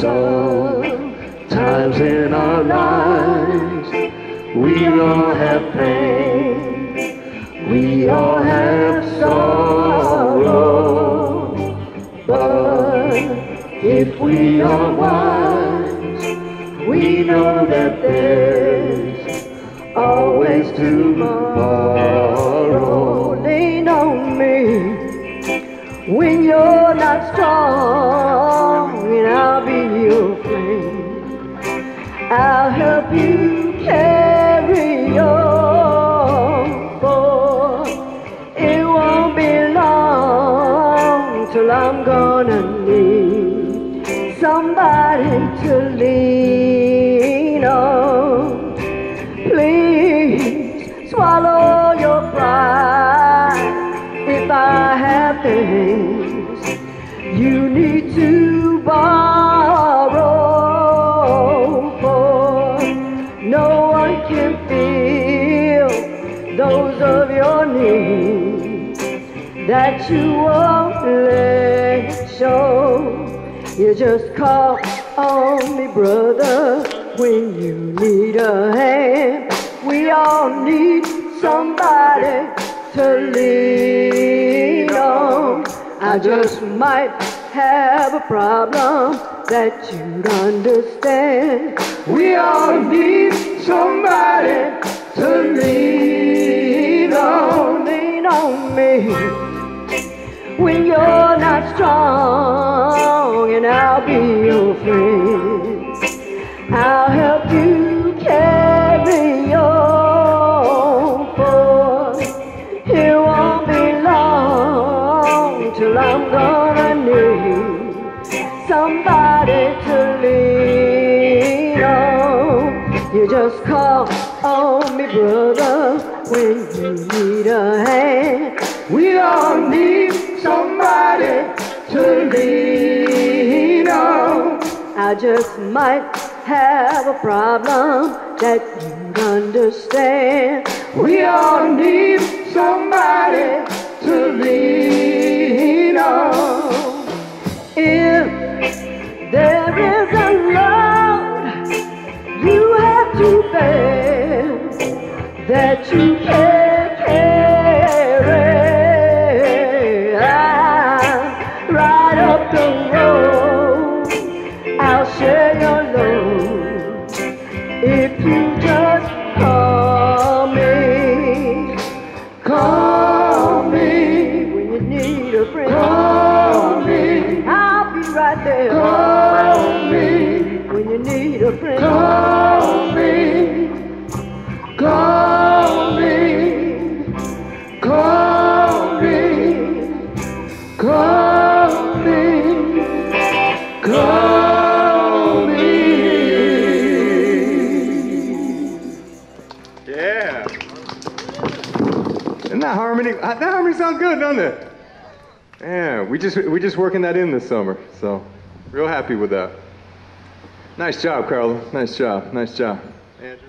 Sometimes in our lives we all have pain, we all have sorrow. But if we are wise, we know that there's always tomorrow. Lean on me when you're not strong. To lean on. Please swallow your pride if I have things you need to borrow for no one can feel those of your needs that you won't let show you just call on me brother when you need a hand we all need somebody to lean on I just might have a problem that you'd understand. We all need somebody somebody to lean on. You just call on me, brother, when you need a hand. We all need somebody to lean on. I just might have a problem that you understand. We all need somebody to lean on. That you can't carry, I'll ride up the road. I'll share your load if you Yeah. Isn't that harmony? That harmony sounds good, doesn't it? Yeah, we just we just working that in this summer, so real happy with that. Nice job, Carla. Nice job. Nice job. Andrew.